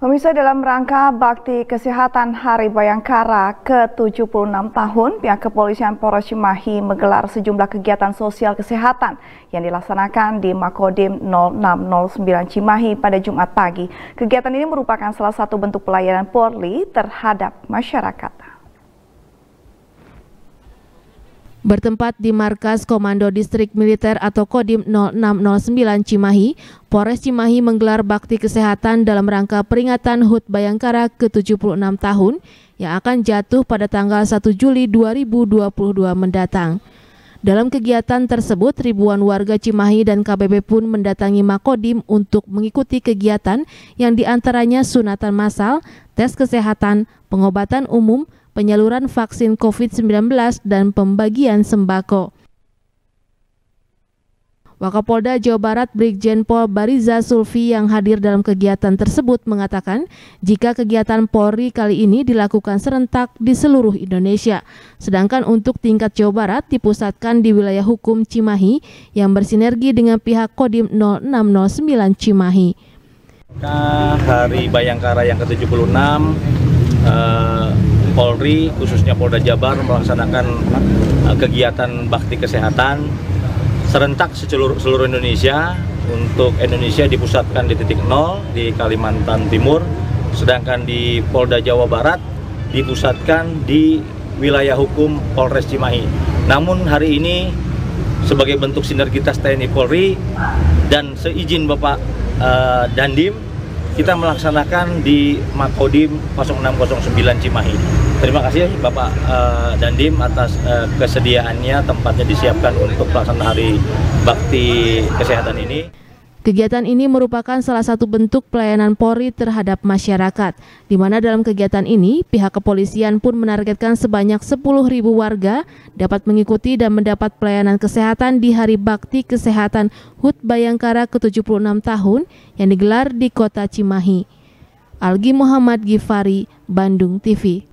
Pemirsa dalam rangka Bakti Kesehatan Hari Bayangkara ke-76 tahun, pihak kepolisian Polres Cimahi menggelar sejumlah kegiatan sosial kesehatan yang dilaksanakan di Makodim 0609 Cimahi pada Jumat pagi. Kegiatan ini merupakan salah satu bentuk pelayanan Polri terhadap masyarakat. Bertempat di markas Komando Distrik Militer atau Kodim 0609 Cimahi, Polres Cimahi menggelar bakti kesehatan dalam rangka peringatan HUT Bayangkara ke-76 tahun yang akan jatuh pada tanggal 1 Juli 2022 mendatang. Dalam kegiatan tersebut, ribuan warga Cimahi dan KBB pun mendatangi Makodim untuk mengikuti kegiatan yang di antaranya sunatan massal, tes kesehatan, pengobatan umum, penyaluran vaksin COVID-19 dan pembagian sembako. Wakapolda Jawa Barat Brigjen Pol Bariza Sulfi yang hadir dalam kegiatan tersebut mengatakan jika kegiatan Polri kali ini dilakukan serentak di seluruh Indonesia. Sedangkan untuk tingkat Jawa Barat dipusatkan di wilayah hukum Cimahi yang bersinergi dengan pihak Kodim 0609 Cimahi. Nah, hari Bayangkara yang ke-76 eh, Polri khususnya Polda Jabar melaksanakan uh, kegiatan bakti kesehatan serentak seluruh, seluruh Indonesia. Untuk Indonesia dipusatkan di titik nol di Kalimantan Timur sedangkan di Polda Jawa Barat dipusatkan di wilayah hukum Polres Cimahi. Namun hari ini sebagai bentuk sinergitas TNI Polri dan seizin Bapak uh, Dandim kita melaksanakan di Makodim 0609 Cimahi. Terima kasih Bapak uh, Dandim atas uh, kesediaannya tempatnya disiapkan untuk pelaksanaan hari bakti kesehatan ini. Kegiatan ini merupakan salah satu bentuk pelayanan Polri terhadap masyarakat, di mana dalam kegiatan ini pihak kepolisian pun menargetkan sebanyak 10.000 warga dapat mengikuti dan mendapat pelayanan kesehatan di Hari Bakti Kesehatan HUT Bayangkara ke-76 tahun yang digelar di kota Cimahi. Algi Muhammad Gifari, Bandung TV.